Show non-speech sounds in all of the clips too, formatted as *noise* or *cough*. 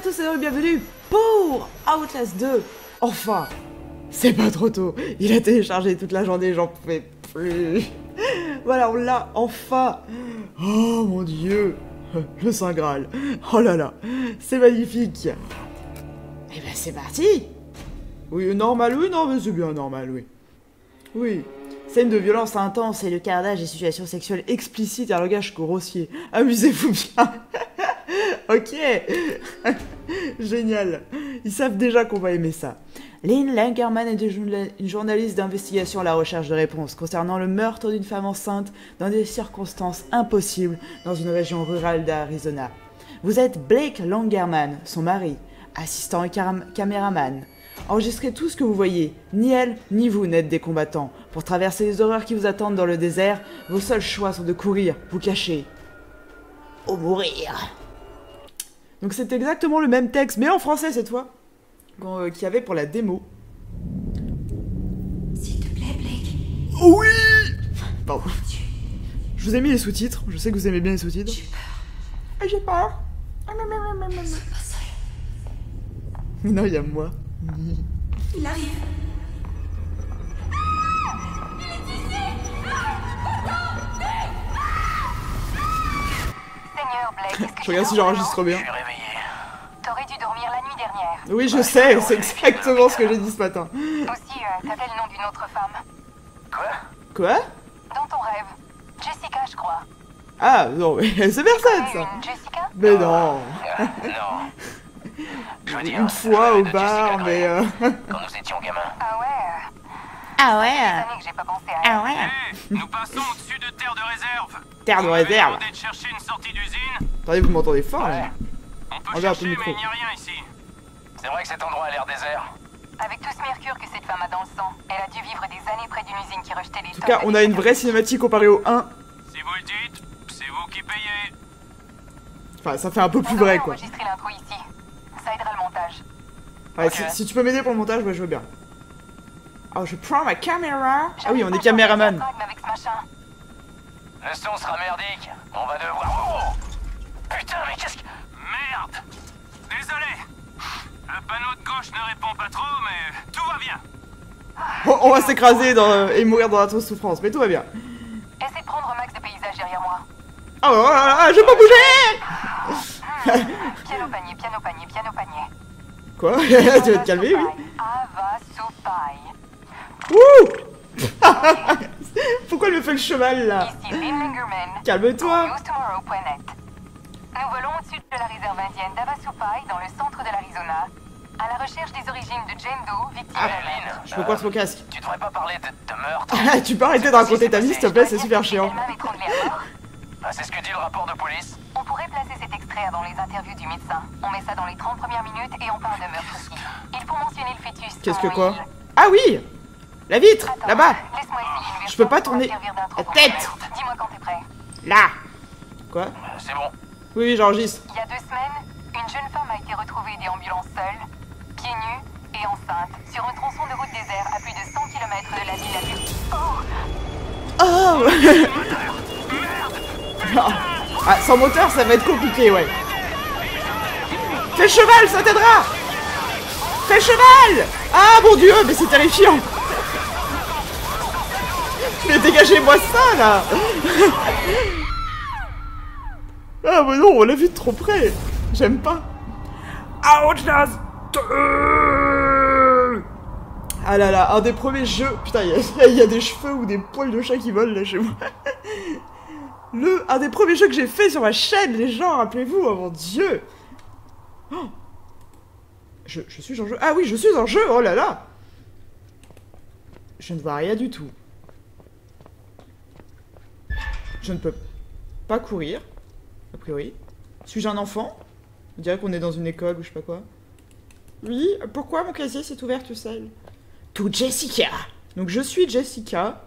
à tous et bienvenue pour Outlast 2 Enfin C'est pas trop tôt, il a téléchargé toute la journée, j'en pouvais plus. Voilà, on l'a enfin Oh mon dieu Le Saint Graal Oh là là C'est magnifique Eh ben c'est parti Oui, normal, oui, non, mais c'est bien normal, oui. Oui. Scène de violence intense et le carnage et situations sexuelles explicites et un langage grossier. Amusez-vous bien *laughs* *laughs* Ok *laughs* Génial Ils savent déjà qu'on va aimer ça. Lynn Langerman est une journaliste d'investigation à la recherche de réponses concernant le meurtre d'une femme enceinte dans des circonstances impossibles dans une région rurale d'Arizona. Vous êtes Blake Langerman, son mari, assistant et caméraman. Enregistrez tout ce que vous voyez. Ni elle, ni vous n'êtes des combattants. Pour traverser les horreurs qui vous attendent dans le désert, vos seuls choix sont de courir, vous cacher. Ou mourir. Donc c'est exactement le même texte, mais en français cette fois, euh, qu'il y avait pour la démo. S'il te plaît, Blake. Oui *laughs* Pardon. Je vous ai mis les sous-titres, je sais que vous aimez bien les sous-titres. J'ai peur. Ah, J'ai peur. Sois pas seul. Non, il y a moi. Il arrive. Seigneur Blake, est-ce que Je regarde si j'enregistre bien. Oui, je sais, c'est exactement ce que j'ai dit ce matin. Aussi, euh, t'avais le nom d'une autre femme. Quoi? Quoi? Dans ton rêve. Jessica, je crois. Ah, non, mais *laughs* c'est personne ça Une Jessica? Mais non Euh, *laughs* Non. Je veux dire, Une fois au bar, Jessica mais... euh, *laughs* Quand nous étions gamins. Ah ouais Ah ouais que j'ai pas pensé à elle. Ah ouais Nous passons au-dessus de terre de réserve. Terre de Vous réserve demandé de chercher une sortie d'usine. Attendez, vous m'entendez fort là Ouais. On peut Regarde ton chercher, mais micro. il n'y a rien ici. C'est vrai que cet endroit a l'air désert. Avec tout ce mercure que cette femme a dans le sang, elle a dû vivre des années près d'une usine qui rejetait des En tout cas, on a une vraie cinématique comparée au 1. Si vous le dites, c'est vous qui payez. Enfin, ça fait un peu plus vrai quoi. enregistrer l'intro ici. Ça aidera le montage. Ouais, si, si tu peux m'aider pour le montage, ouais, je veux bien. Alors, je prends ma caméra. Ah oui, on est caméraman. Le son sera merdique. On va devoir. Oh Putain, mais qu'est-ce que. Merde. Le panneau de gauche ne répond pas trop, mais tout va bien. On, on va s'écraser dans- et mourir dans l'atroce souffrance, mais tout va bien. Essaie de prendre un max de paysages derrière moi. Oh là là là, je vais pas bouger Piano panier, piano panier, piano panier. Quoi? *laughs* Tu vas te calmer, oui? Ouh *laughs* Pourquoi elle me fait le cheval là? Calme-toi. Nous volons au-dessus de la réserve indienne d'Avasupai, dans le centre de l'Arizona, à la recherche des origines de Jane Doe, victime Ah, de Je peux croire mon casque. Tu devrais pas parler de, de meurtre. Ah, tu peux arrêter de raconter ta vie, s'il te plaît, c'est super chiant. Ah, c'est ce que dit le rapport de police. On pourrait placer cet extrait avant les interviews du médecin. On met ça dans les 30 premières minutes et on parle de meurtre aussi. Il faut mentionner le fœtus. Qu'est-ce que quoi Ah oui La vitre Là-bas Laisse-moi essayer une Je peux pas tourner la tête. Dis-moi quand t'es prêt. Là Quoi? C'est bon. Oui, oui, j'enregistre. Il y a deux semaines, une jeune femme a été retrouvée déambulant seule, pieds nus et enceinte, sur un tronçon de route désert à plus de 100 km de la ville la plus... Oh Oh Ah, sans moteur, ça va être compliqué, ouais. Fais le cheval, ça t'aidera Fais le cheval Ah, mon dieu, mais c'est terrifiant Mais dégagez-moi ça, là Ah, mais non, on l'a vu de trop près J'aime pas. Outlast 2 Ah là là, un des premiers jeux... Putain, il y, a- *laughs* il y a des cheveux ou des poils de chat qui volent, là, chez moi. *laughs* Le, un des premiers jeux que j'ai fait sur ma chaîne, les gens, rappelez-vous, oh mon dieu Oh. je, je suis en jeu. Ah oui, je suis en jeu, oh là là Je ne vois rien du tout. Je ne peux pas courir, priori. Suis-je un enfant? On dirait qu'on est dans une école ou je sais pas quoi. Oui, pourquoi mon casier s'est ouvert tout seul? Tout Jessica Donc je suis Jessica.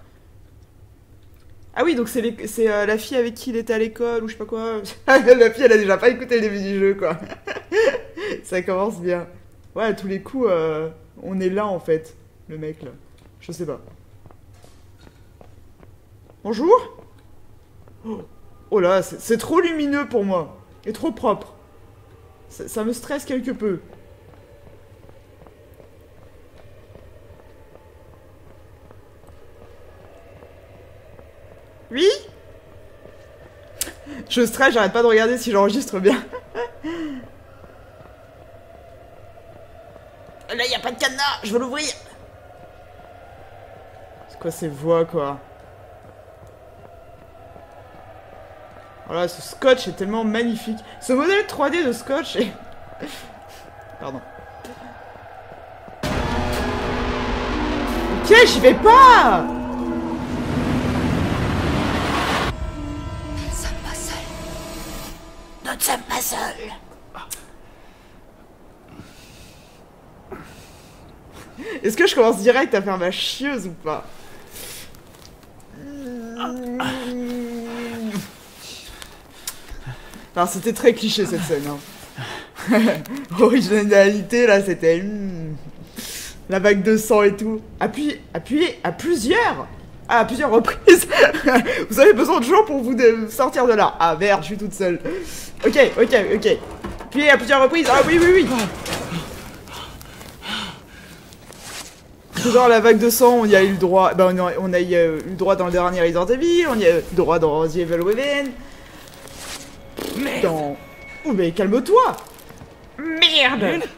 Ah oui, donc c'est, euh, la fille avec qui il était à l'école ou je sais pas quoi. *laughs* la fille, elle a déjà pas écouté le début du jeu, quoi. *laughs* Ça commence bien. Ouais, à tous les coups, euh, on est là, en fait, le mec, là. Je sais pas. Bonjour Oh, Oh là, c'est trop lumineux pour moi. Et trop propre. Ça, ça me stresse quelque peu. Oui? Je stresse, j'arrête pas de regarder si j'enregistre bien. *laughs* Là, y a pas de cadenas, je veux l'ouvrir. C'est quoi ces voix, quoi? Voilà, ce scotch est tellement magnifique. Ce modèle 3D de scotch est... *laughs* Pardon. Ok, j'y vais pas Nous ne sommes pas seuls. Nous ne sommes pas seuls. Est-ce que je commence direct à faire ma chieuse ou pas? Alors c'était très cliché cette scène. Hein. *laughs* Originalité là c'était hmm, la vague de sang et tout. Appuyez, appuyez à plusieurs, à plusieurs reprises. *laughs* vous avez besoin de gens pour vous sortir de là. Ah merde, je suis toute seule. Ok, ok, ok. Appuyez à plusieurs reprises. Ah oui, oui, oui. Genre la vague de sang, on y a eu le droit. Ben, on a, eu euh, le droit dans le dernier Resident Evil, on y a eu le droit dans The Evil Within. Dans. Oh, mais calme-toi! Merde! *gasps*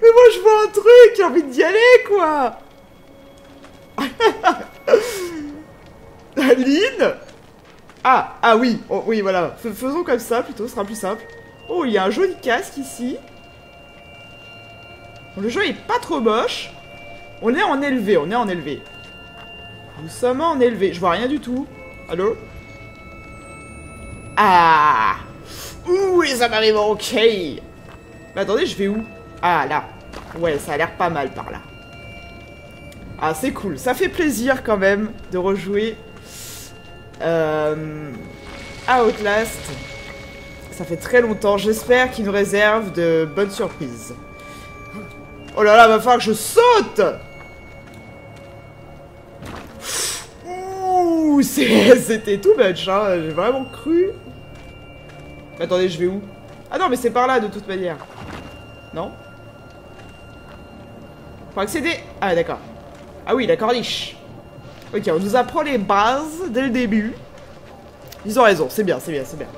Mais moi je vois un truc, j'ai envie d'y aller quoi! *laughs* Aline? Ah, ah oui, oh, oui, voilà. Fais- Faisons comme ça plutôt, ce sera plus simple. Oh, il y a un joli casque ici. Le jeu est pas trop moche. On est en élevé, on est en élevé. Nous sommes en élevé. Je vois rien du tout. Allô? Ah Ouh, les m'arrive ok. Mais attendez, je vais où? Ah, là. Ouais, ça a l'air pas mal par là. Ah, c'est cool. Ça fait plaisir quand même de rejouer euh, à Outlast. Ça fait très longtemps. J'espère qu'il nous réserve de bonnes surprises. Oh là là, va falloir que je saute C'était tout much, hein. J'ai vraiment cru. Attendez, je vais où? Ah non, mais c'est par là de toute manière. Non? Pour accéder Ah, d'accord. Ah oui, la corniche. Ok, on nous apprend les bases dès le début. Ils ont raison, c'est bien, c'est bien, c'est bien.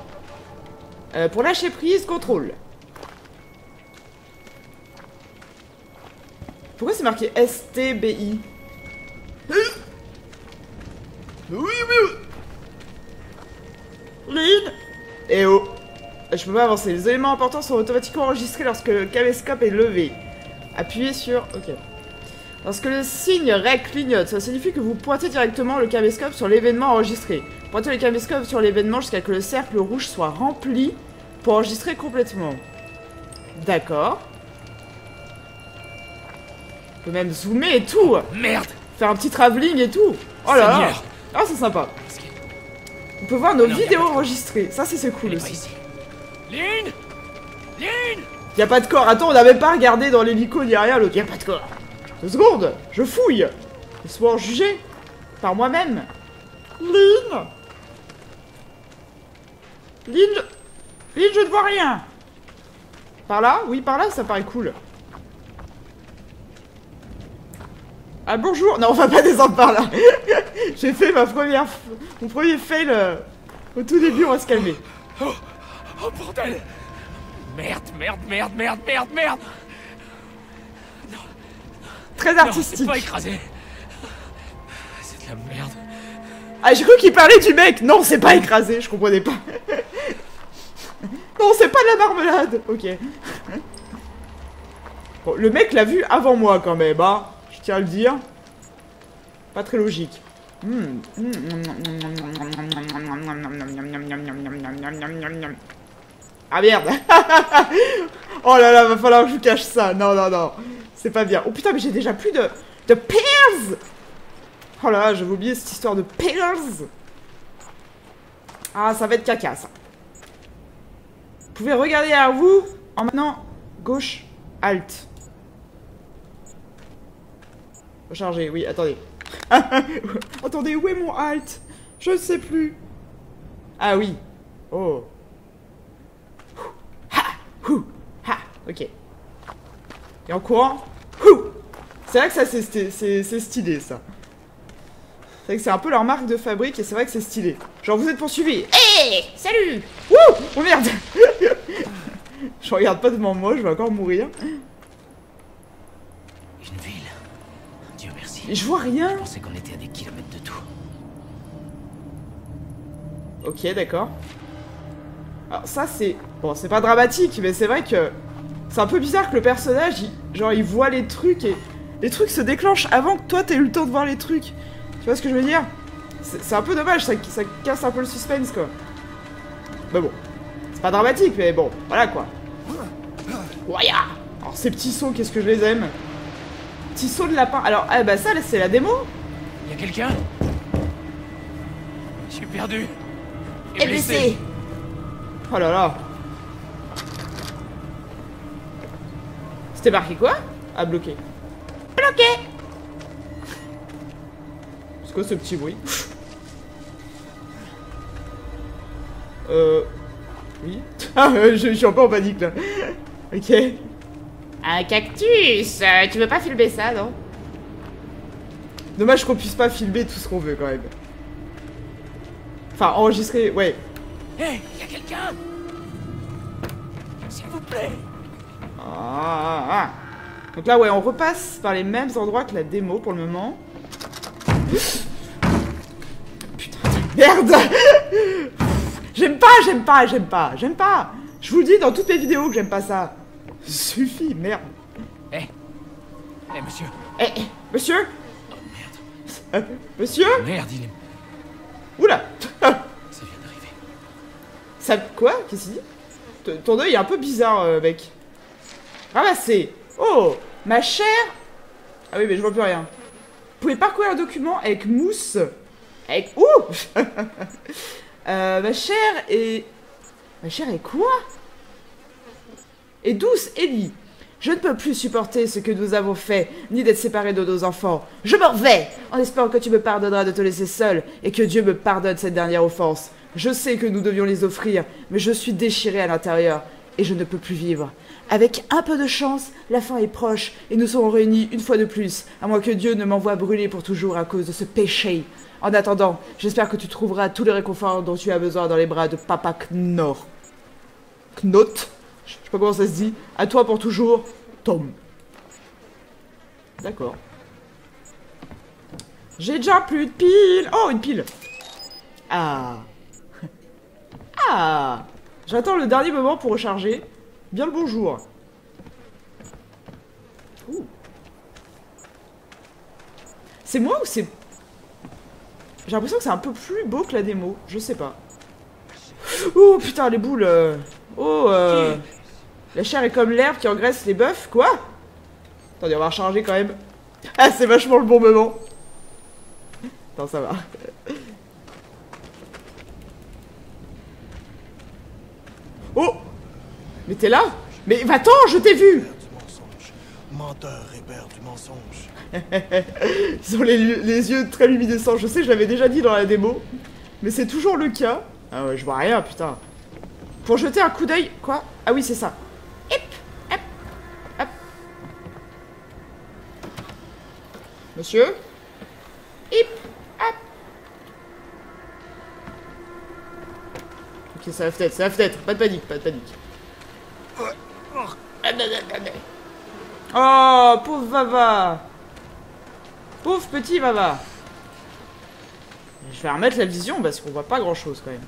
Euh, pour lâcher prise, contrôle. Pourquoi c'est marqué STBI Oui, oui, oui. Eh oh Je peux pas avancer. Les éléments importants sont automatiquement enregistrés lorsque le caméscope est levé. Appuyez sur... Ok. Lorsque le signe REC clignote, ça signifie que vous pointez directement le caméscope sur l'événement enregistré. Pointez le caméscope sur l'événement jusqu'à que le cercle rouge soit rempli pour enregistrer complètement. D'accord. On peut même zoomer et tout Merde Faire un petit travelling et tout Oh là là. Ah c'est sympa On peut voir nos Non, vidéos enregistrées. Ça c'est cool aussi. Lynn Lynn Y a pas de corps. Attends, on n'a même pas regardé dans l'hélico ni rien l'autre. Y a pas de corps. Deux secondes. Je fouille. Laisse-moi en juger. Par moi-même. Lynn Lynn je... Lynn, je ne vois rien. Par là? Oui, par là, ça paraît cool. Ah bonjour Non, on va pas descendre par là. *laughs* J'ai fait ma première... Mon premier fail euh, au tout début, on va se calmer. Oh bordel Merde, merde, merde, merde, merde, merde Très Non, c'est artistique. pas écrasé C'est de la merde. Ah, j'ai cru qu'il parlait du mec Non, c'est pas écrasé, je comprenais pas. *laughs* non, c'est pas de la marmelade Ok. Bon, le mec l'a vu avant moi quand même, hein. Tiens à le dire. Pas très logique. Hmm. Ah merde Oh là là, va falloir que je vous cache ça. Non, non, non. C'est pas bien. Oh putain, mais j'ai déjà plus de... De pears Oh là là, j'avais oublié cette histoire de pears Ah, ça va être caca, ça. Vous pouvez regarder à vous en maintenant gauche, alt. Recharger, oui, attendez. *laughs* Attendez, où est mon halt Je ne sais plus. Ah oui. Oh. Ha Hou Ha Ok. Et en courant? Hou C'est vrai que ça, c'est stylé, ça. C'est vrai que c'est un peu leur marque de fabrique et c'est vrai que c'est stylé. Genre, vous êtes poursuivis. Hé Salut Wouh Oh merde *laughs* Je regarde pas devant moi, je vais encore mourir. Une ville. Dieu merci. Mais je vois rien. Je pensais qu'on était à des kilomètres de tout. Ok, d'accord. Alors ça, c'est... Bon, c'est pas dramatique, mais c'est vrai que... C'est un peu bizarre que le personnage, il- genre, il voit les trucs et... Les trucs se déclenchent avant que toi, t'aies eu le temps de voir les trucs. Tu vois ce que je veux dire? C'est un peu dommage, ça, ça casse un peu le suspense, quoi. Mais bon. C'est pas dramatique, mais bon, voilà, quoi. Ouaya Alors, ces petits sauts, qu'est-ce que je les aime? Petits sauts de lapin. Alors, ah bah ça, là, c'est la démo Y a quelqu'un? Je suis perdu. Et blessé Oh là là C'était marqué quoi? Ah, bloqué. Bloqué C'est quoi ce petit bruit *laughs* Euh... Oui *laughs* Ah, euh, je, je suis un peu en panique, là. Ok. Un cactus euh, Tu veux pas filmer ça, non? Dommage qu'on puisse pas filmer tout ce qu'on veut, quand même. Enfin, enregistrer, ouais. Hé, y a quelqu'un? S'il vous plaît. Ah, ah, ah. Donc là, ouais, on repasse par les mêmes endroits que la démo pour le moment. Putain, merde *laughs* J'aime pas, j'aime pas, j'aime pas, j'aime pas Je vous le dis dans toutes mes vidéos que j'aime pas ça. Suffit, merde. Hé Hé, monsieur. Eh, eh, monsieur? Euh, Monsieur? Merde, il est... Oula Ça vient d'arriver. Ça... Quoi? Qu'est-ce qu'il dit? T- Ton œil est un peu bizarre, euh, mec. Ramassez Oh Ma chère Ah oui, mais je vois plus rien. Vous pouvez parcourir un document avec mousse. Avec... Ouh *laughs* Euh, Ma chère est... Ma chère est quoi? Et douce Ellie. Je ne peux plus supporter ce que nous avons fait, ni d'être séparés de nos enfants. Je m'en vais, en espérant que tu me pardonneras de te laisser seule, et que Dieu me pardonne cette dernière offense. Je sais que nous devions les offrir, mais je suis déchirée à l'intérieur, et je ne peux plus vivre. Avec un peu de chance, la fin est proche, et nous serons réunis une fois de plus, à moins que Dieu ne m'envoie brûler pour toujours à cause de ce péché. En attendant, j'espère que tu trouveras tout le réconfort dont tu as besoin dans les bras de Papa Knorr. Knot Je sais pas comment ça se dit. À toi pour toujours, Tom. D'accord. J'ai déjà plus de piles. Oh, une pile. Ah. *laughs* Ah. J'attends le dernier moment pour recharger. Bien le bonjour. C'est moi ou c'est... J'ai l'impression que c'est un peu plus beau que la démo. Je sais pas. Oh putain, les boules. euh. Oh, euh... La chair est comme l'herbe qui engraisse les bœufs. Quoi? Attendez, on va recharger quand même. Ah, c'est vachement le bon moment. Attends, ça va. Oh Mais t'es là? Mais va-t'en, je t'ai vu. Menteur et du mensonge. Ils ont les, les yeux très luminescents. Je sais, je l'avais déjà dit dans la démo. Mais c'est toujours le cas. Ah ouais, je vois rien, putain. Pour jeter un coup d'œil... Quoi? Ah oui, c'est ça. Monsieur Hip Hop Ok, c'est la fenêtre, c'est la fenêtre. Pas de panique, pas de panique. Oh, pauvre Vava Pauvre petit Vava Je vais remettre la vision parce qu'on voit pas grand chose quand même.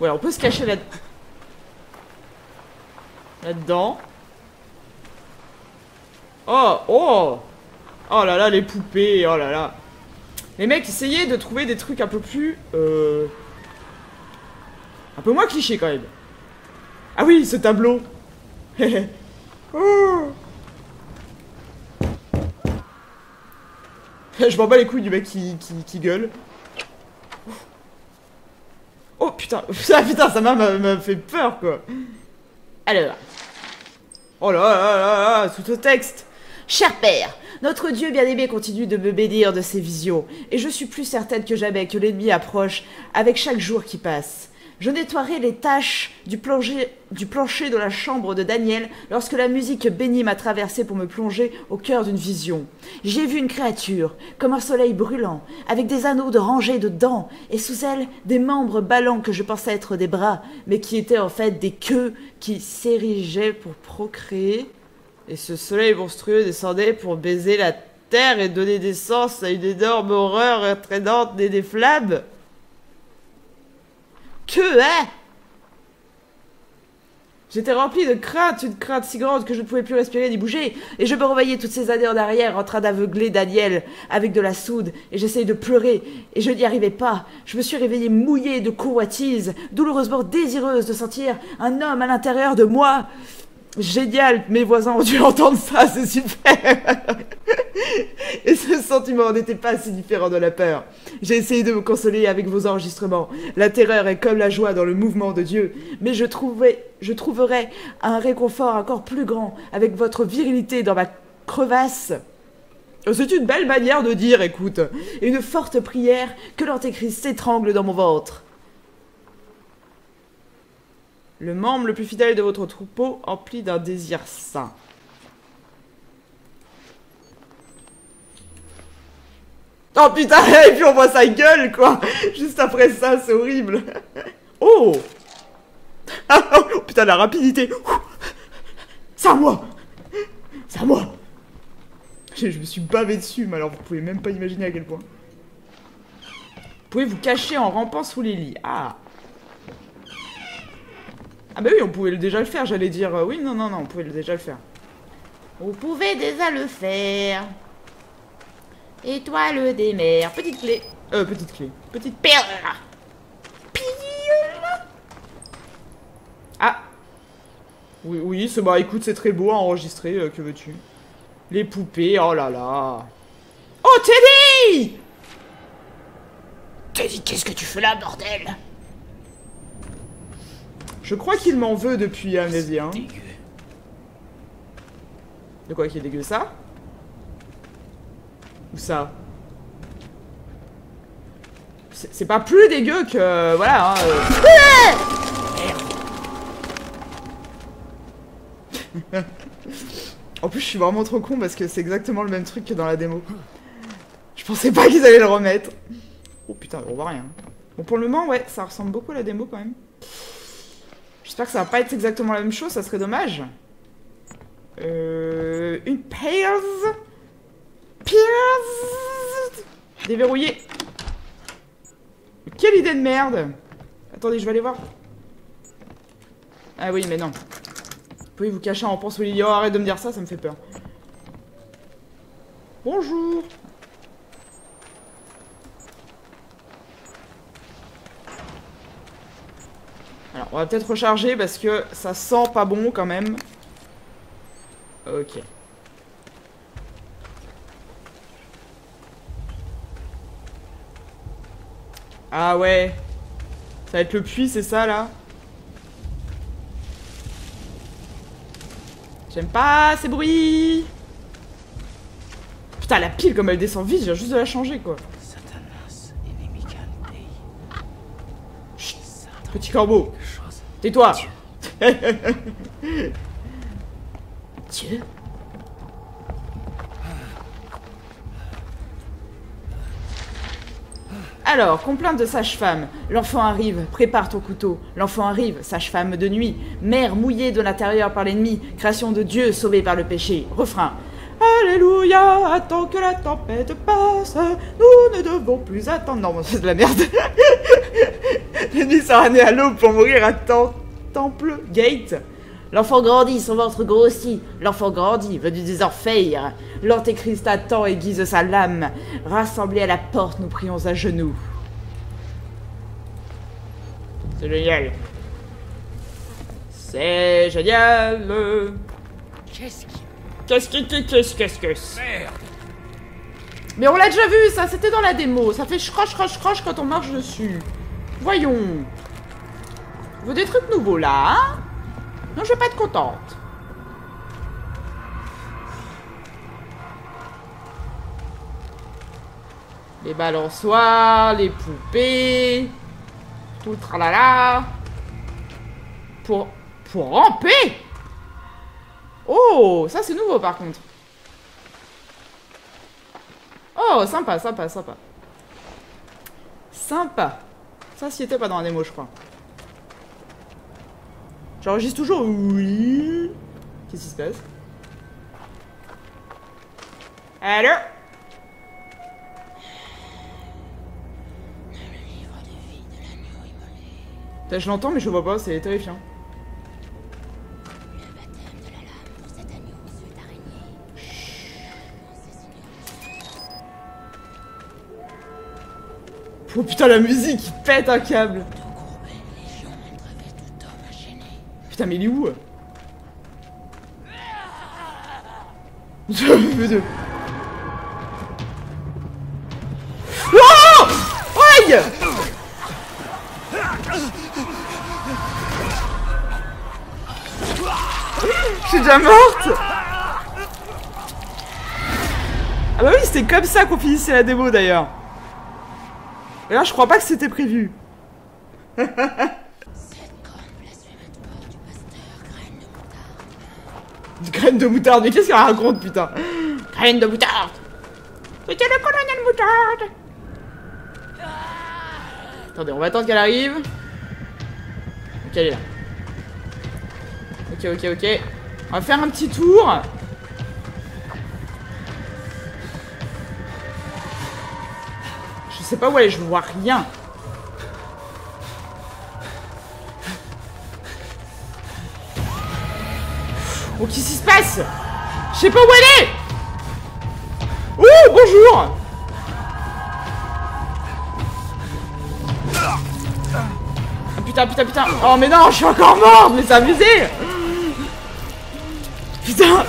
Ouais, on peut se cacher là... Oh, oh Oh là là, les poupées, oh là là Les mecs, essayez de trouver des trucs un peu plus... Euh... Un peu moins clichés quand même. Ah oui, ce tableau *laughs* Oh. Je m'en bats les couilles du mec qui, qui, gueule. Oh putain, ça, *laughs* putain, ça m'a- m'a m'a fait peur quoi. Alors. Oh là là là là, sous ce texte. Cher père, Notre Dieu bien-aimé continue de me bénir de ses visions, et je suis plus certaine que jamais que l'ennemi approche avec chaque jour qui passe. Je nettoierai les taches du plancher, de la chambre de Daniel lorsque la musique bénie m'a traversé pour me plonger au cœur d'une vision. J'ai vu une créature, comme un soleil brûlant, avec des anneaux de rangées de dents, et sous elle des membres ballants que je pensais être des bras, mais qui étaient en fait des queues qui s'érigeaient pour procréer. Et ce soleil monstrueux descendait pour baiser la terre et donner naissance à une énorme horreur entraînante née des flammes. Que hein J'étais rempli de crainte, une crainte si grande que je ne pouvais plus respirer ni bouger, et je me revoyais toutes ces années en arrière en train d'aveugler Daniel avec de la soude, et j'essayais de pleurer, et je n'y arrivais pas. Je me suis réveillée mouillée de convoitise, douloureusement désireuse de sentir un homme à l'intérieur de moi. Génial, mes voisins ont dû *laughs* entendre ça, c'est super. Et ce sentiment n'était pas si différent de la peur. J'ai essayé de me consoler avec vos enregistrements. La terreur est comme la joie dans le mouvement de Dieu, mais je trouvais, je trouverais un réconfort encore plus grand avec votre virilité dans ma crevasse. C'est une belle manière de dire, écoute, une forte prière que l'antéchrist s'étrangle dans mon ventre. Le membre le plus fidèle de votre troupeau empli d'un désir saint. Oh putain, *laughs* et puis on voit sa gueule, quoi Juste après ça, c'est horrible. *laughs* Oh Oh *laughs* putain, la rapidité C'est à moi C'est à moi je, je me suis bavé dessus, mais alors vous pouvez même pas imaginer à quel point. Vous pouvez vous cacher en rampant sous les lits. Ah ah bah oui, on pouvait déjà le faire, j'allais dire. euh, oui, non, non, non, on pouvait déjà le faire. Vous pouvez déjà le faire. Étoile des mers. Petite clé. Euh, petite clé. Petite perle. Pile. Ah. Oui, oui, c'est bah écoute, c'est très beau à enregistrer, euh, que veux-tu Les poupées, oh là là. Oh, Teddy Teddy, qu'est-ce que tu fais là, bordel? Je crois qu'il m'en veut depuis Amnésie, hein. De quoi qui est dégueu ça? Ou ça? C'est c'est pas plus dégueu que... Voilà, hein, euh. En plus, je suis vraiment trop con parce que c'est exactement le même truc que dans la démo. Je pensais pas qu'ils allaient le remettre. Oh putain, on voit rien. Bon, pour le moment, ouais, ça ressemble beaucoup à la démo quand même. J'espère que ça va pas être exactement la même chose, ça serait dommage. Euh, une Pierce. Pierce. Déverrouillé. Quelle idée de merde. Attendez, je vais aller voir. Ah oui, mais non. Vous pouvez vous cacher en pensant au lit. Oh, arrête de me dire ça, ça me fait peur. Bonjour. Alors, on va peut-être recharger parce que ça sent pas bon quand même. Ok. Ah ouais. Ça va être le puits, c'est ça là? J'aime pas ces bruits. Putain, la pile comme elle descend vite, j'ai juste de la changer quoi. Petit corbeau. Tais-toi. *laughs* Dieu Alors, complainte de sage-femme. L'enfant arrive, prépare ton couteau. L'enfant arrive, sage-femme de nuit. Mère mouillée de l'intérieur par l'ennemi. Création de Dieu sauvée par le péché. Refrain. Alléluia, attends que la tempête passe. Nous ne devons plus attendre. Non, c'est de la merde. *laughs* *laughs* L'ennemi sera né à l'aube pour mourir à Tem- Temple Gate. L'enfant grandit, son ventre grossit. L'enfant grandit, venu des orfèvres. L'antéchrist attend aiguise sa lame. Rassemblés à la porte, nous prions à genoux. C'est génial. C'est génial. Qu'est-ce qui... Qu'est-ce que qu'est-ce qu'est-ce que c'est? Mais on l'a déjà vu, ça, c'était dans la démo. Ça fait schroche, schroche, schroche quand on marche dessus. Voyons. Vous des trucs nouveaux là, hein? Non, je vais pas être contente. Les balançoires, les poupées, tout le tralala. Pour, pour ramper? Oh, ça c'est nouveau par contre. Oh, sympa, sympa, sympa. Sympa. Ça, s'y était pas dans la démo, je crois. J'enregistre toujours Oui. Qu'est-ce qui se passe? Allô? Je l'entends, mais je vois pas, c'est terrifiant. Oh putain, la musique, il pète un câble. Putain, mais il est où Je de... *laughs* Oh Aïe Je suis déjà morte Ah bah oui, c'était comme ça qu'on finissait la démo d'ailleurs. Et là, je crois pas que c'était prévu. *laughs* Graine de moutarde, mais qu'est-ce qu'elle raconte, putain Graine de moutarde C'était le colonel moutarde Attendez, on va attendre qu'elle arrive. Ok, elle est là. Ok, ok, ok. On va faire un petit tour. Sais pas où aller, je vois rien. Oh, qu'est-ce qui se passe? Je sais pas où elle est! Oh, bonjour! Ah putain, putain, putain! Oh mais non, je suis encore morte Mais c'est abusé Putain!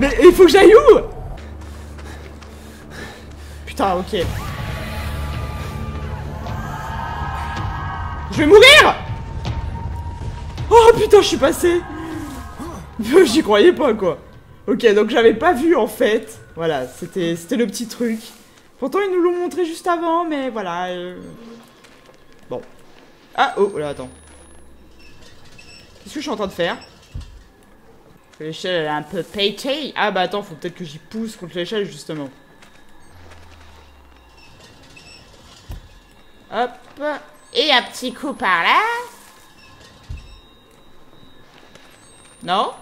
Mais il faut que j'aille où? Putain, ok. Vais mourir Oh putain, je suis passé *laughs* J'y croyais pas, quoi. Ok, donc j'avais pas vu, en fait. Voilà, c'était le petit truc. Pourtant, ils nous l'ont montré juste avant, mais voilà. euh. Bon. Ah, oh, là, attends. Qu'est-ce que je suis en train de faire? L'échelle, elle est un peu pétée. Ah, bah attends, faut peut-être que j'y pousse contre l'échelle, justement. Hop. Et un petit coup par là. Non?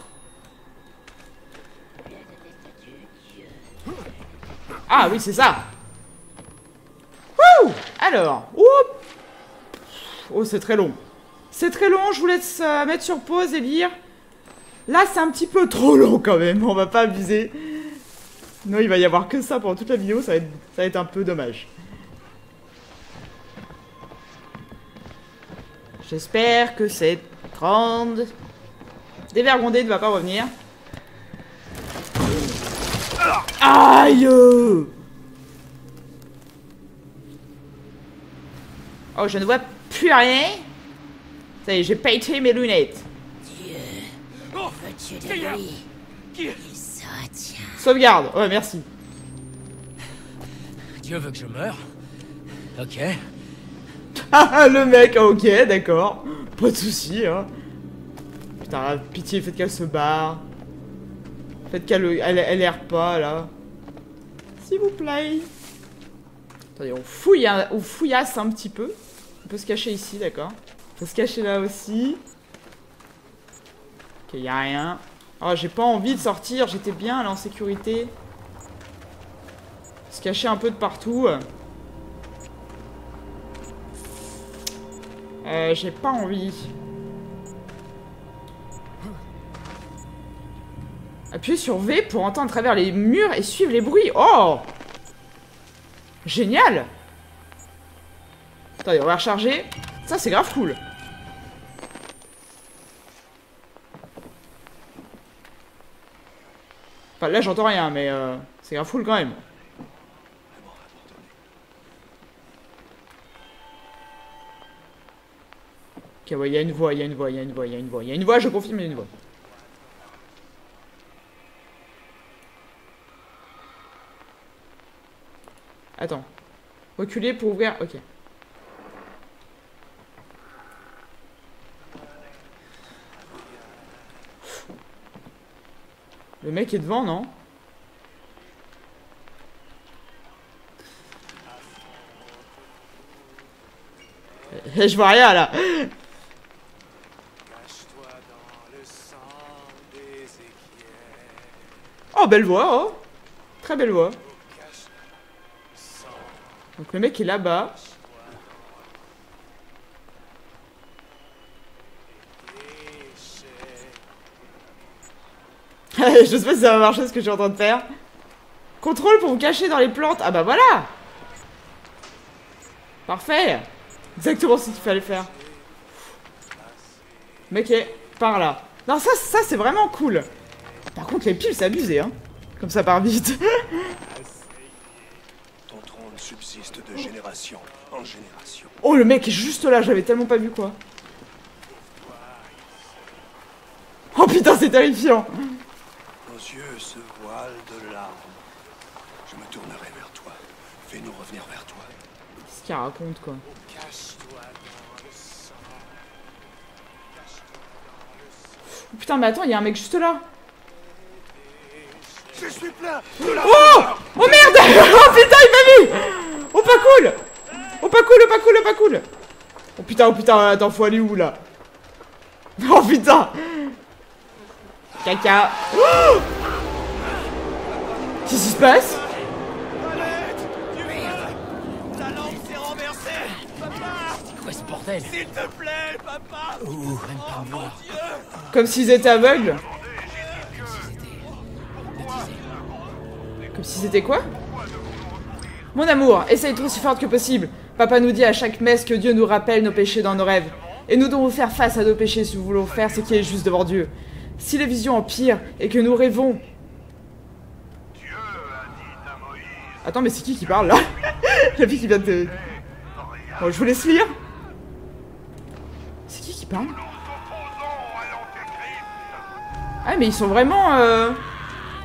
Ah oui, c'est ça. Wouh Alors, oup. Oh, c'est très long. C'est très long, je vous laisse euh, mettre sur pause et lire. Là, c'est un petit peu trop long quand même, on va pas abuser. Non, il va y avoir que ça pendant toute la vidéo, ça va être un peu dommage. J'espère que cette grande dévergondée ne va pas revenir. Aïe Oh, je ne vois plus rien. Ça y est, j'ai pété mes lunettes. De tien. Sauvegarde. Ouais, merci. Dieu veut que je meure Ok. *laughs* Ah, le mec, ok, d'accord. Pas de soucis, hein. Putain, pitié, faites qu'elle se barre. Faites qu'elle elle, elle erre pas, là. S'il vous plaît. Attendez, on fouille, on fouillasse un petit peu. On peut se cacher ici, d'accord. On peut se cacher là aussi. Ok, y a rien. Oh, j'ai pas envie de sortir, j'étais bien là en sécurité. Se cacher un peu de partout. Euh, j'ai pas envie. Appuyez sur V pour entendre à travers les murs et suivre les bruits. Oh Génial Attendez, on va recharger. Ça, c'est grave cool. Enfin, là, j'entends rien, mais euh, c'est grave cool quand même. Ok, ouais, il y a une voix, il y a une voix, il y a une voix, il y a une voix. Il y a une voix, je confirme, il y a une voix. Attends. Reculer pour ouvrir. Ok. Le mec est devant, non? Eh, Je vois rien là. Cache-toi dans le sang d'Ézéchiel. Oh, belle voix, oh. Très belle voix. Donc le mec est là-bas. *laughs* je sais pas si ça va marcher ce que je suis en train de faire. Contrôle pour vous cacher dans les plantes. Ah bah voilà Parfait Exactement ce qu'il fallait faire. Mec est par là. Non, ça c'est vraiment cool. Par contre, les piles, c'est abusé, hein. Comme ça part vite. *laughs* Ton trône subsiste de génération en génération. oh, le mec est juste là, j'avais tellement pas vu quoi. Oh putain, c'est terrifiant. Nos yeux se voilent de larmes. Je me tournerai vers toi. Fais-nous revenir vers toi. Qu'est-ce qu'il raconte quoi? Oh, Putain, mais attends, il y a un mec juste là. Je suis plein Oh Oh merde *laughs* Oh putain, il m'a vu Oh pas cool Oh pas cool, oh pas cool, oh pas cool Oh putain, oh putain, attends, faut aller où là *laughs* Oh putain Caca Oh Qu'est-ce qui se passe S'il te plaît, papa. Comme s'ils étaient aveugles Si c'était quoi Mon amour, essaye d'être aussi forte que possible. Papa nous dit à chaque messe que Dieu nous rappelle nos péchés dans nos rêves. Et nous devons faire face à nos péchés si nous voulons faire ce qui est juste devant Dieu. Si les visions empirent et que nous rêvons... Attends, mais c'est qui qui parle là *laughs* La fille qui vient de... Bon, je vous laisse lire. C'est qui qui parle Ah, mais ils sont vraiment... euh,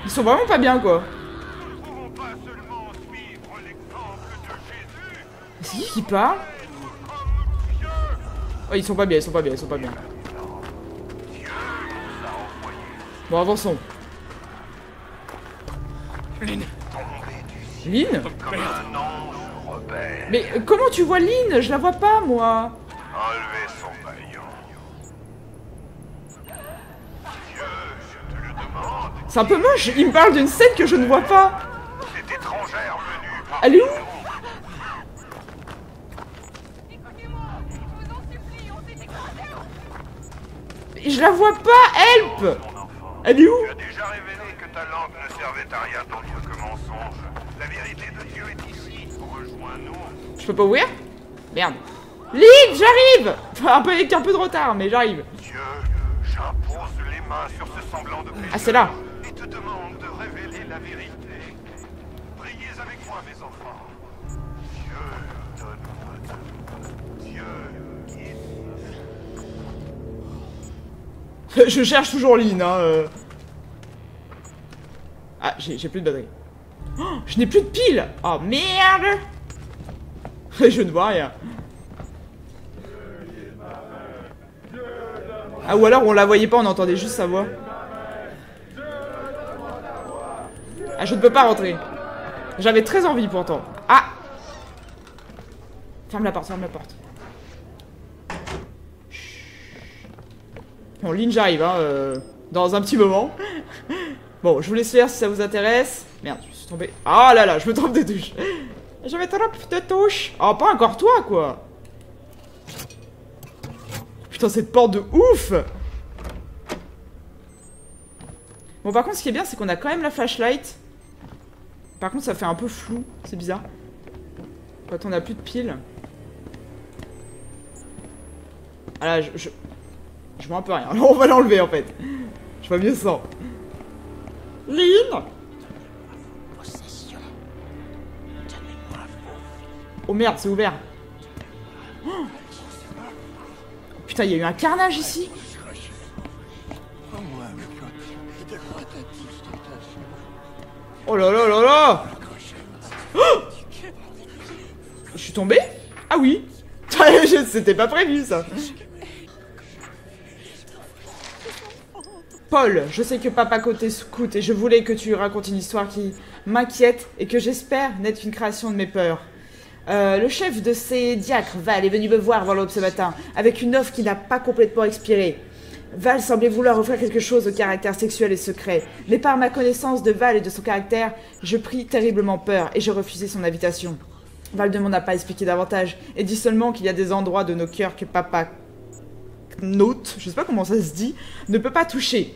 Ils sont vraiment pas bien, quoi. Qui parle Oh, ils sont pas bien, ils sont pas bien, ils sont pas bien. Bon, avançons. Lynn Lynn Mais comment tu vois Lynn? Je la vois pas, moi. C'est un peu moche, il me parle d'une scène que je ne vois pas. Elle est où Écoutez-moi, je vous en supplie, on s'est écrasé. Je la vois pas, help Elle est où? Tu as déjà révélé que ta langue ne servait à rien d'autre que mensonge. La vérité de Dieu est ici. Rejoins-nous. Je peux pas ouvrir? Merde. Lynn, j'arrive Enfin, un peu avec un peu de retard, mais j'arrive. Dieu, j'impose les mains sur ce semblant de. Ah, c'est là. Et te demande de révéler la vérité. *laughs* Je cherche toujours Lynn, hein. euh. Ah, j'ai plus de batterie. Oh, je n'ai plus de pile Oh merde *laughs* Je ne vois rien. Ah, ou alors on la voyait pas, on entendait juste sa voix. Ah, je ne peux pas rentrer. J'avais très envie pourtant. Ah Ferme la porte, ferme la porte. Bon, Lynn, j'arrive, hein, euh, dans un petit moment. Bon, je vous laisse faire si ça vous intéresse. Merde, je suis tombé. Ah là là, je me trompe de touche. Je me trompe de touche. Oh, pas encore toi, quoi. Putain, cette porte de ouf Bon, par contre, ce qui est bien, c'est qu'on a quand même la flashlight. Par contre, ça fait un peu flou. C'est bizarre. Quand on a plus de piles. Ah là, je... Je, je vois un peu rien. Alors, *laughs* on va l'enlever, en fait. Je vois mieux sans. Lynn Oh merde, c'est ouvert. Oh Putain, il y a eu un carnage ici. Oh là là là là Oh *gasps* Je suis tombée Ah oui *laughs* C'était pas prévu ça Paul, je sais que papa côté scout et je voulais que tu racontes une histoire qui m'inquiète et que j'espère n'être qu'une création de mes peurs. Euh, le chef de ces diacres, Val, est venu me voir dans l'aube ce matin, avec une offre qui n'a pas complètement expiré. Val semblait vouloir offrir quelque chose au caractère sexuel et secret, mais par ma connaissance de Val et de son caractère, je pris terriblement peur et je refusai son invitation. Val ne m'en pas expliqué davantage, et dit seulement qu'il y a des endroits de nos cœurs que papa note, je sais pas comment ça se dit, ne peut pas toucher.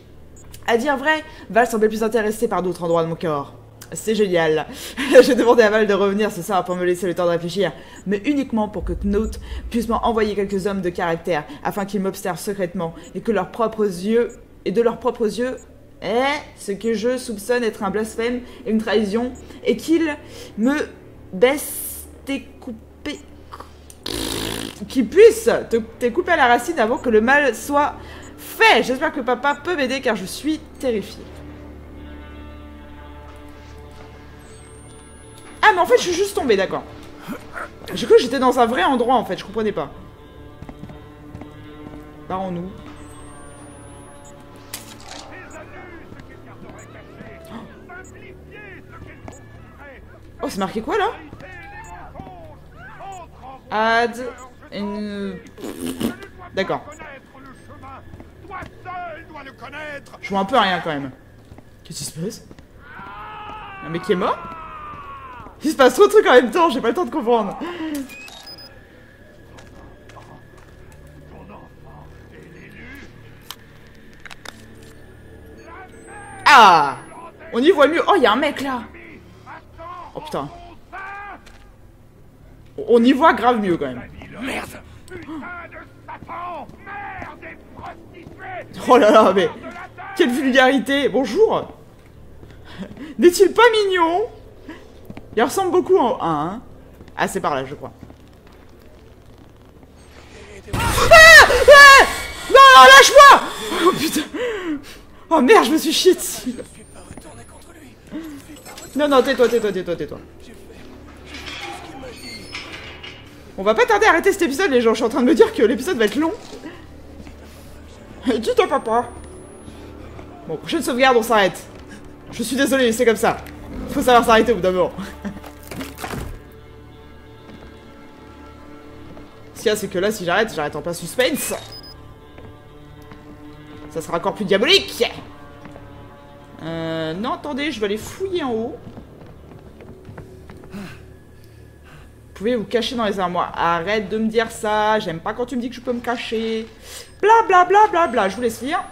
À dire vrai, Val semblait plus intéressé par d'autres endroits de mon corps. C'est génial. *laughs* J'ai demandé à Val de revenir ce soir pour me laisser le temps de réfléchir, mais uniquement pour que Knut puisse m'envoyer quelques hommes de caractère afin qu'ils m'observent secrètement et que leurs propres yeux et de leurs propres yeux est ce que je soupçonne être un blasphème et une trahison et qu'ils me baissent et coupés qu'ils puissent te, te couper à la racine avant que le mal soit J'espère que papa peut m'aider car je suis terrifiée. Ah mais en fait je suis juste tombée, d'accord. J'ai cru que j'étais dans un vrai endroit en fait, je comprenais pas. Barrons-nous. Oh c'est marqué quoi là? Add. D'accord. Toi seul dois le connaître Je vois un peu rien quand même. Qu'est-ce qui se passe? Un mec qui est mort? Il se passe trop de trucs en même temps, j'ai pas le temps de comprendre. Ah On y voit mieux. Oh, il y a un mec là Oh putain. On y voit grave mieux quand même. Merde Oh là là, mais quelle vulgarité Bonjour *laughs* N'est-il pas mignon? Il ressemble beaucoup en 1. Ah, c'est par là, je crois. Ah Ah Non, non, lâche-moi Oh putain Oh merde, je me suis chié dessus Non, non, tais-toi, tais-toi, tais-toi, tais-toi. On va pas tarder à arrêter cet épisode, les gens. Je suis en train de me dire que l'épisode va être long. Dis toi papa. Bon, prochaine sauvegarde, on s'arrête. Je suis désolé, c'est comme ça. Faut savoir s'arrêter au bout d'un moment. *laughs* Ce qu'il y a, c'est que là, si j'arrête, j'arrête en plein suspense. Ça sera encore plus diabolique. Euh, non, attendez, je vais aller fouiller en haut. Pouvez vous cacher dans les armoires. Arrête de me dire ça. J'aime pas quand tu me dis que je peux me cacher. Bla bla bla bla bla. Je vous laisse lire.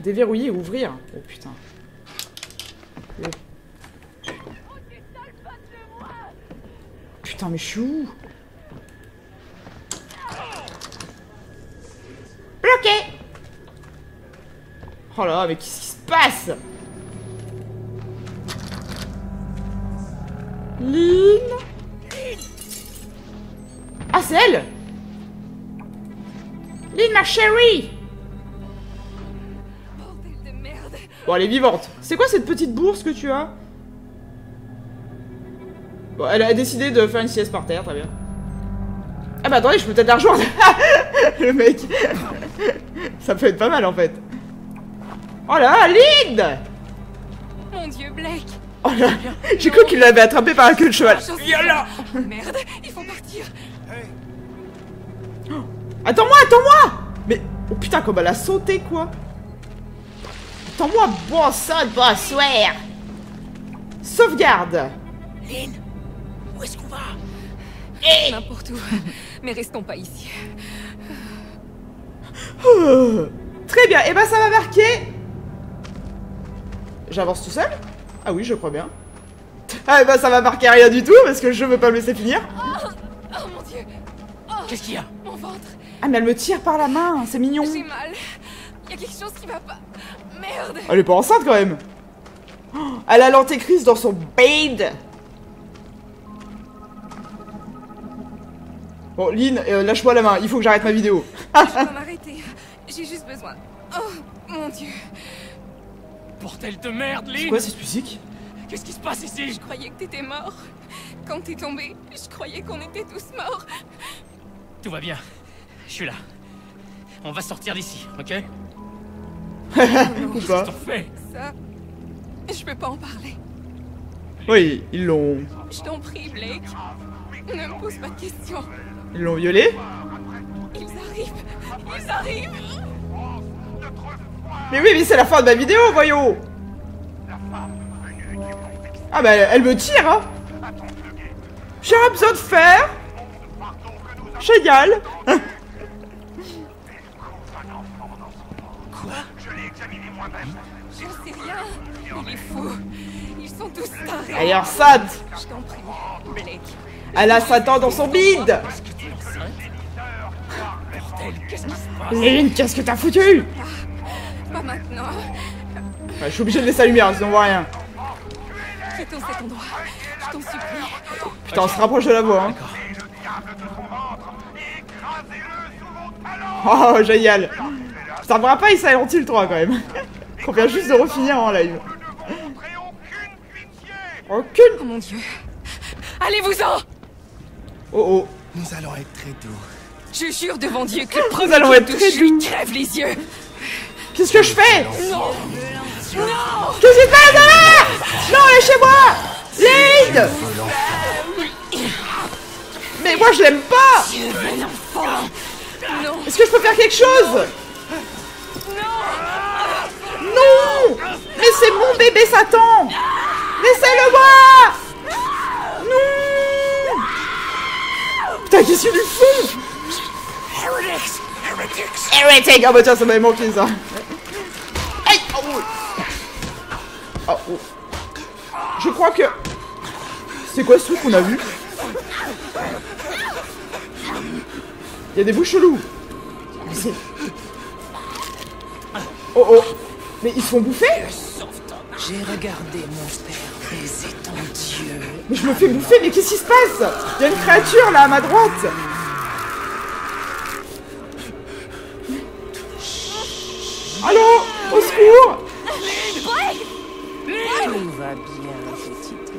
Déverrouiller et ouvrir. Oh putain. Putain, mais je suis où? Bloqué Oh là mais qu'est-ce qui se passe? Lynn Elle Lynn, ma chérie. Bon, elle est vivante. C'est quoi cette petite bourse que tu as? Bon, elle a décidé de faire une sieste par terre, très bien. Ah bah attendez, je peux peut-être la rejoindre *laughs* Le mec Ça peut être pas mal en fait. Oh là, Lynn Mon dieu, Blake. Oh là, j'ai cru qu'il l'avait attrapé par la queue de cheval. Merde, il faut partir. Attends-moi, Mais, oh putain, comme elle a sauté, quoi Attends-moi, bon sang bonsoir Sauvegarde Lynn, où est-ce qu'on va? N'importe où. Mais restons pas ici. *sighs* Très bien, et ben ça va marquer J'avance tout seul? Ah oui, je crois bien. Ah et ben ça va marquer rien du tout, parce que je veux pas me laisser finir. Oh mon dieu. Oh, Qu'est-ce qu'il y a? mon ventre. Ah mais elle me tire par la main, c'est mignon J'ai mal. Il y a quelque chose qui va pas. Merde. Elle est pas enceinte quand même Oh, Elle a l'antéchrist dans son bed Bon, Lynn, euh, lâche-moi la main, il faut que j'arrête ma vidéo. Je dois m'arrêter. J'ai juste besoin. Oh mon dieu. Bordel de merde, C'est Lynn quoi cette musique? Qu'est-ce qui se passe ici? Je croyais que t'étais mort. Quand t'es tombé, je croyais qu'on était tous morts. Tout va bien. Je suis là. On va sortir d'ici, ok Ou pas T'en fais Ça, je peux pas en parler. Oui, ils l'ont. Je t'en prie, Blake. Ne me pose pas de questions. Ils l'ont violé Ils arrivent. Ils arrivent. Mais oui, mais c'est la fin de ma vidéo, voyons Ah bah, elle me tire, hein J'ai un besoin de fer Génial J'en sais rien. Il est fou. Ils sont tous tarés. D'ailleurs, Sad Je t'en prie, Blake. Elle a Satan dans son bide Bordel, qu'est-ce qui se passe? Lynn, qu'est-ce que t'as foutu? Pas maintenant. Ouais, Je suis obligé de laisser la lumière, sinon on voit rien. Quittons cet endroit. Je t'en supplie. Putain, on se rapproche de la voix, hein. Oh, génial Ça me rappelle Silent Hill 3, quand même. Qu'on vient juste de refinir en live. Aucune Oh mon dieu. Allez-vous-en. Oh oh. Nous allons être très doux. Je jure devant Dieu que le premier allons qui être très touche, je lui doux. crève les yeux. Qu'est-ce que je fais? Non. Non. Qu'est-ce qui se passe là Non, lâchez-moi Lynn Mais moi, je l'aime pas. Non. Est-ce que je peux faire quelque chose? Non Mais c'est mon bébé Satan Laissez-le moi Non Putain, qu'est-ce qu'il lui font Heretics! Heretics! Heretic Ah bah tiens, ça m'avait manqué ça Aïe oh, oui. Oh. Je crois que... C'est quoi ce truc qu'on a vu Il y a des Mais c'est- Oh oh Mais ils se font bouffer. J'ai regardé mon père baiser ton dieu. Mais je me fais bouffer, mais qu'est-ce qui se passe? Il y a une créature là à ma droite. Allô? Au secours! Tout va bien, petite.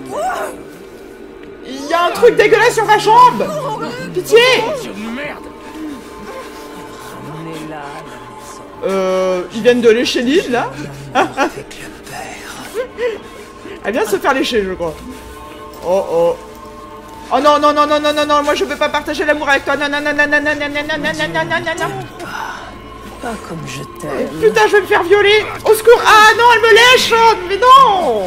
Il y a un truc dégueulasse sur ma jambe! Pitié! Merde. Maison. Euh... Ils viennent de lécher l'île là avec le père. Elle vient de se faire lécher je crois. Oh oh Oh non non non non non non non moi je peux pas partager l'amour avec toi non non non non non non non non non non non non non non non Pas comme je t'aime. Putain je vais me faire violer Au secours Ah non elle me lèche oh, Mais non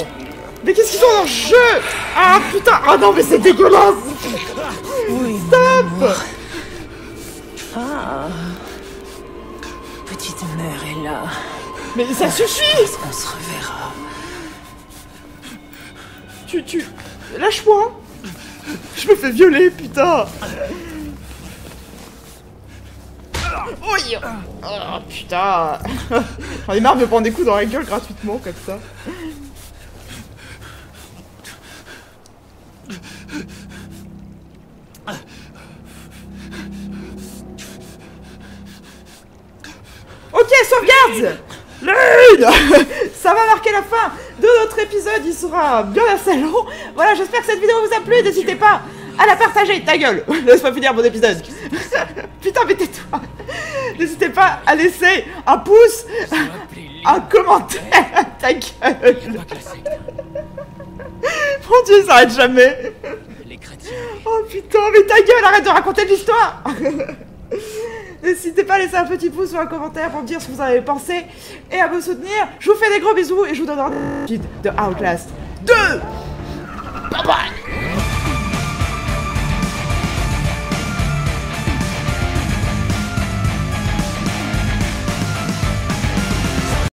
Mais qu'est-ce qu'ils ont dans le jeu Ah putain Ah non mais c'est dégueulasse Oui, Stop Ah. Là. Mais ça suffit On se reverra. Tu tu Lâche-moi Je me fais violer putain Oui Oh putain J'en ai marre de me prendre des coups dans la gueule gratuitement comme ça. Ok, sauvegarde Lune *laughs* Ça va marquer la fin de notre épisode, il sera bien assez long. Voilà, j'espère que cette vidéo vous a plu, n'hésitez pas à la partager, ta gueule *laughs* Laisse-moi finir mon épisode. *laughs* Putain, mais tais-toi. N'hésitez pas à laisser un pouce, un commentaire, ta gueule. Mon dieu, ça arrête jamais. Oh putain, mais ta gueule, arrête de raconter de l'histoire N'hésitez pas à laisser un petit pouce ou un commentaire pour me dire ce que vous en avez pensé et à me soutenir. Je vous fais des gros bisous et je vous donne rendez-vous de Outlast 2 Bye bye